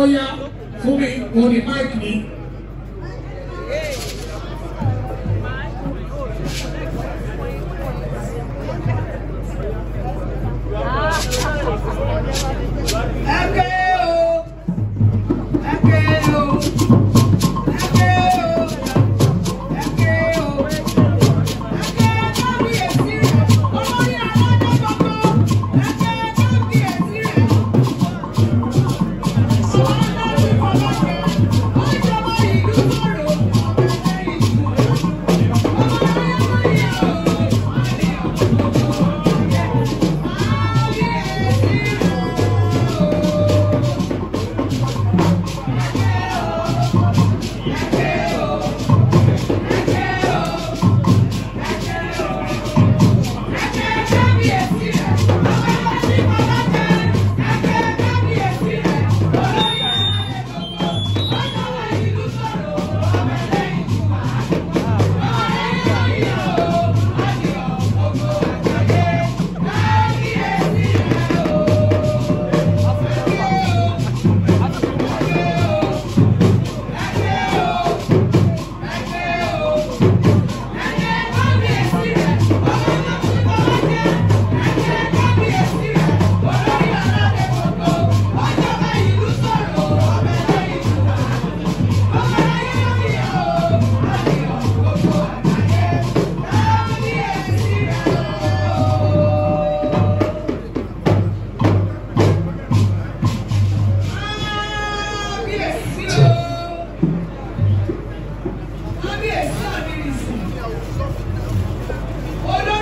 ó yá fún mi òun ni máìkì mi. Ẹgbẹ́. Kábíyèsí náà ní ìsìn.